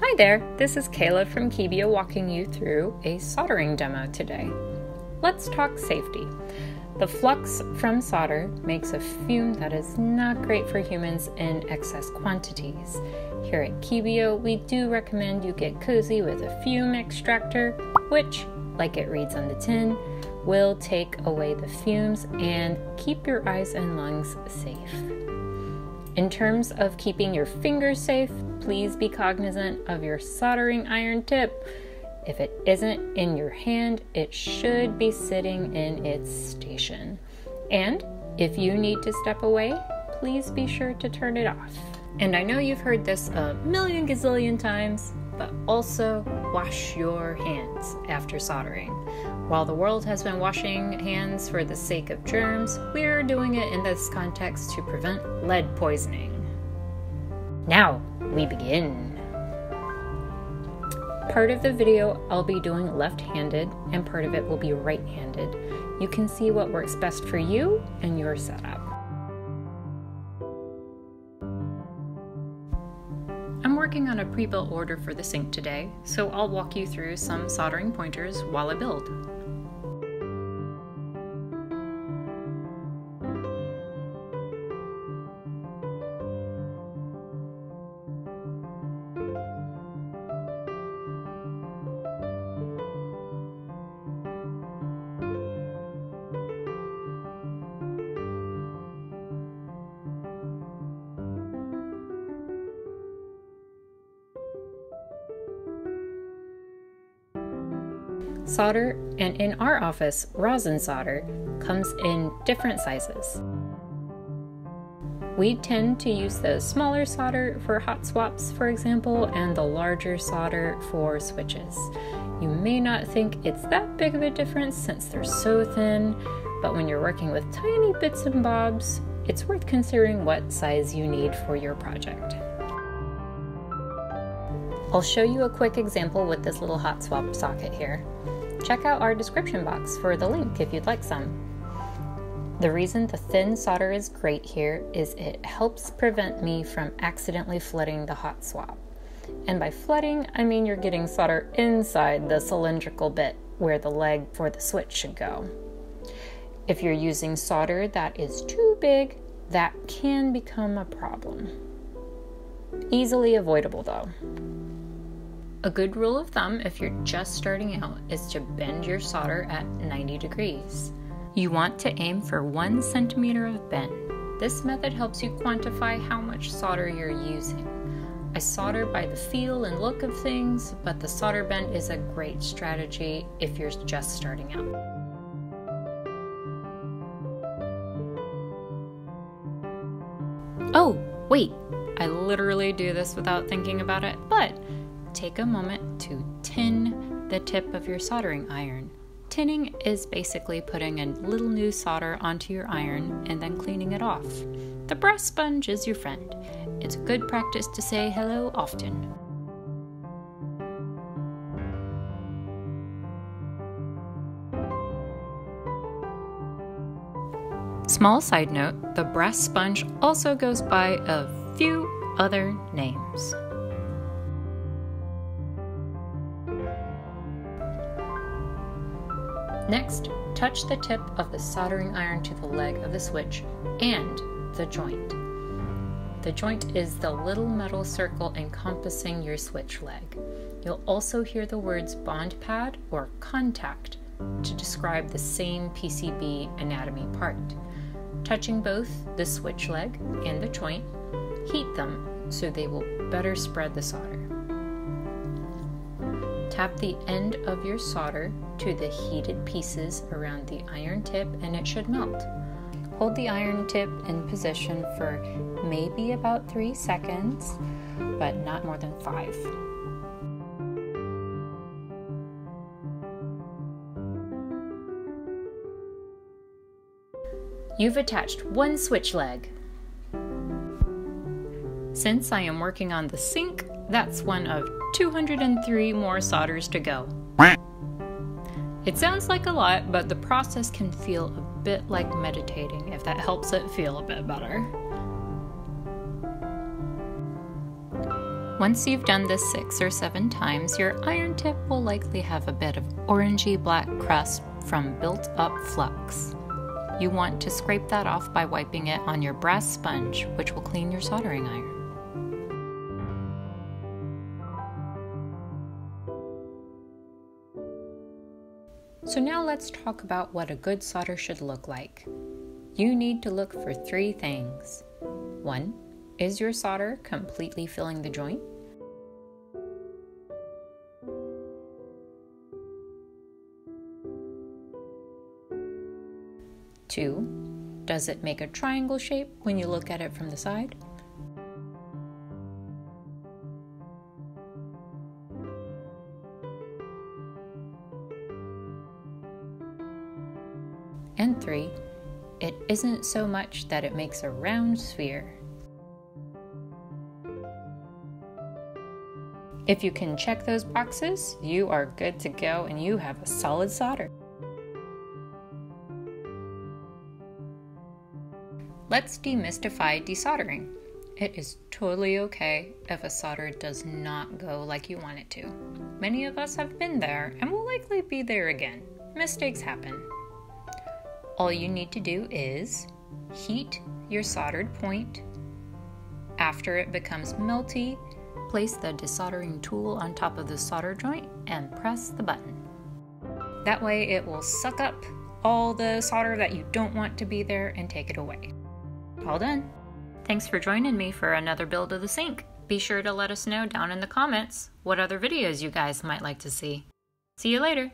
Hi there, this is Kayla from Keebio walking you through a soldering demo today. Let's talk safety. The flux from solder makes a fume that is not great for humans in excess quantities. Here at Keebio, we do recommend you get cozy with a fume extractor, which, like it reads on the tin, will take away the fumes and keep your eyes and lungs safe. In terms of keeping your fingers safe, please be cognizant of your soldering iron tip. If it isn't in your hand, it should be sitting in its station. And if you need to step away, please be sure to turn it off. And I know you've heard this a million gazillion times, but also wash your hands after soldering. While the world has been washing hands for the sake of germs, we're doing it in this context to prevent lead poisoning. Now, we begin. Part of the video I'll be doing left handed, and part of it will be right handed. You can see what works best for you and your setup. I'm working on a pre built order for the Sinc today, so I'll walk you through some soldering pointers while I build. Solder, and in our office, rosin solder, comes in different sizes. We tend to use the smaller solder for hot swaps, for example, and the larger solder for switches. You may not think it's that big of a difference since they're so thin, but when you're working with tiny bits and bobs, it's worth considering what size you need for your project. I'll show you a quick example with this little hot swap socket here. Check out our description box for the link if you'd like some. The reason the thin solder is great here is it helps prevent me from accidentally flooding the hot swap. And by flooding, I mean you're getting solder inside the cylindrical bit where the leg for the switch should go. If you're using solder that is too big, that can become a problem. Easily avoidable though. A good rule of thumb if you're just starting out is to bend your solder at 90 degrees. You want to aim for 1 centimeter of bend. This method helps you quantify how much solder you're using. I solder by the feel and look of things, but the solder bend is a great strategy if you're just starting out. Oh, wait, I literally do this without thinking about it, but take a moment to tin the tip of your soldering iron. Tinning is basically putting a little new solder onto your iron and then cleaning it off. The brass sponge is your friend. It's a good practice to say hello often. Small side note the brass sponge also goes by a few other names. Next, touch the tip of the soldering iron to the leg of the switch and the joint. The joint is the little metal circle encompassing your switch leg. You'll also hear the words bond pad or contact to describe the same PCB anatomy part. Touching both the switch leg and the joint, heat them so they will better spread the solder. Tap the end of your solder to the heated pieces around the iron tip and it should melt. Hold the iron tip in position for maybe about 3 seconds, but not more than 5. You've attached one switch leg. Since I am working on the Sinc, that's one of 203 more solders to go. It sounds like a lot, but the process can feel a bit like meditating if that helps it feel a bit better. Once you've done this six or seven times, your iron tip will likely have a bit of orangey black crust from built up flux. You want to scrape that off by wiping it on your brass sponge, which will clean your soldering iron. So now let's talk about what a good solder should look like. You need to look for three things. One, is your solder completely filling the joint? Two, does it make a triangle shape when you look at it from the side? And three, it isn't so much that it makes a round sphere. If you can check those boxes, you are good to go and you have a solid solder. Let's demystify desoldering. It is totally okay if a solder does not go like you want it to. Many of us have been there and will likely be there again. Mistakes happen. All you need to do is heat your soldered point. After it becomes melty, place the desoldering tool on top of the solder joint and press the button. That way it will suck up all the solder that you don't want to be there and take it away. All done. Thanks for joining me for another build of the Sinc. Be sure to let us know down in the comments what other videos you guys might like to see. See you later.